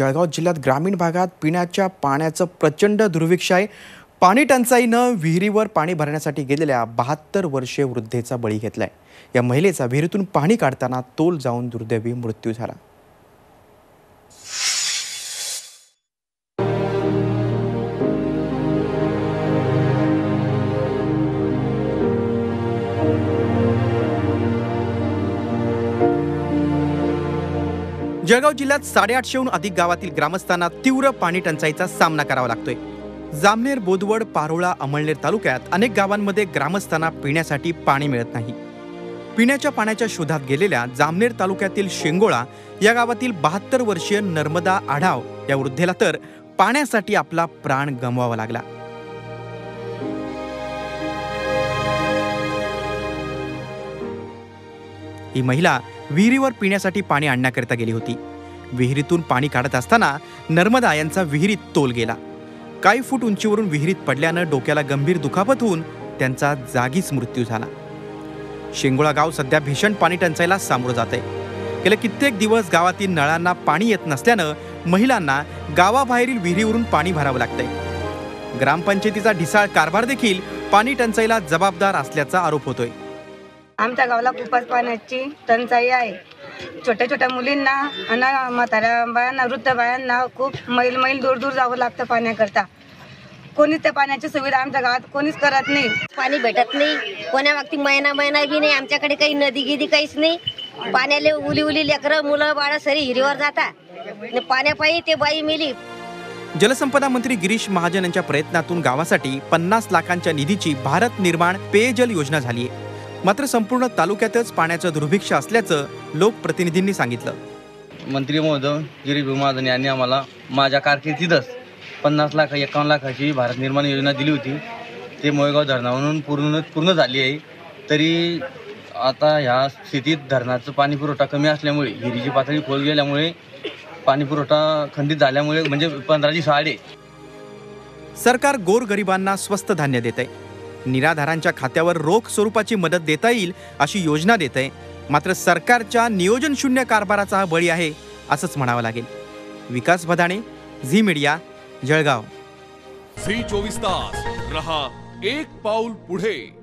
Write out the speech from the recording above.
जळगाव जिल्ह्यात ग्रामीण भागात पिण्याच्या पाण्याचं प्रचंड दुर्भिक्ष आहे. पाणी टंचाईनं विहिरीवर पाणी भरण्यासाठी गेलेल्या बहात्तर वर्षीय वृद्धेचा बळी घेतलाय. या महिलेचा विहिरीतून पाणी काढताना तोल जाऊन दुर्दैवी मृत्यू झाला. जळगाव जिल्ह्यात साडेआठशेहून अधिक गावातील ग्रामस्थांना तीव्र पाणी टंचाईचा सामना करावा लागतोय. जामनेर बोदवड पारोळा अमळनेर तालुक्यात अनेक गावांमध्ये ग्रामस्थांना पिण्यासाठी पाणी मिळत नाही. पिण्याच्या पाण्याच्या शोधात गेलेल्या जामनेर तालुक्यातील शेंगोळा या गावातील बहात्तर वर्षीय नर्मदा आढाव या वृद्धेला तर पाण्यासाठी आपला प्राण गमवावा लागला. ही महिला विहिरीवर पिण्यासाठी पाणी आणण्याकरिता गेली होती. विहिरीतून पाणी काढत असताना नर्मदा यांचा विहिरीत तोल गेला. काही फूट उंचीवरून विहिरीत पडल्यानं डोक्याला गंभीर दुखापत होऊन त्यांचा जागीच मृत्यू झाला. शेंगोळा गाव सध्या भीषण पाणी टंचाईला सामोरं जात आहे गेले कित्येक दिवस गावातील नळांना पाणी येत नसल्यानं महिलांना गावाबाहेरील विहिरीवरून पाणी भरावं लागतंय. ग्रामपंचायतीचा ढिसाळ कारभार देखील पाणी टंचाईला जबाबदार असल्याचा आरोप होतोय. आमच्या गावाला खूपच पाण्याची टंचाई आहे. छोट्या छोट्या मुलींना आणि म्हाताऱ्या बायांना वृद्ध बायांना खूप मैल मैल दूर दूर जावं लागतं पाण्याकरता. कोणीच त्या पाण्याची सुविधा आमच्या गावात कोणीच करत नाही. पाणी भेटत नाही. कोण्या वक्ती महिना महिना बी नाही. आमच्याकडे काही नदी गिदी काहीच नाही. पाण्याले उली उली लेकरं मुलं बाळ सरी हिरीवर जातात. पाण्यापायी ते बाई मिली. जलसंपदा मंत्री गिरीश महाजन यांच्या प्रयत्नातून गावासाठी पन्नास लाखांच्या निधीची भारत निर्माण पेयजल योजना झाली आहे. मात्र संपूर्ण तालुक्यातच पाण्याचं दुर्भिक्ष असल्याचं लोकप्रतिनिधींनी सांगितलं. मंत्री महोदय गिरीश महाजन यांनी आम्हाला माझ्या कारकिर्दीतच पन्नास लाख एकावन्न लाखाची भारत निर्माण योजना दिली होती. ते मोयगाव धरणावरून पूर्ण पूर्ण झाली आहे. तरी आता ह्या स्थितीत धरणाचं पाणी पुरवठा कमी असल्यामुळे हिरीची पातळी खोल गेल्यामुळे पाणी पुरवठा खंडित झाल्यामुळे म्हणजे पंधराची साडे. सरकार गोरगरिबांना स्वस्त धान्य देत आहे निराधारांच्या खात्यावर रोख स्वरूपाची मदत देता येईल अशी योजना देत आहे. मात्र सरकारच्या नियोजन शून्य कारभाराचा हा बळी आहे असंच म्हणावं लागेल. Vikas Bhadane Zee media Jalgaon. Zee चोवीस तास. रहा एक पाऊल पुढे.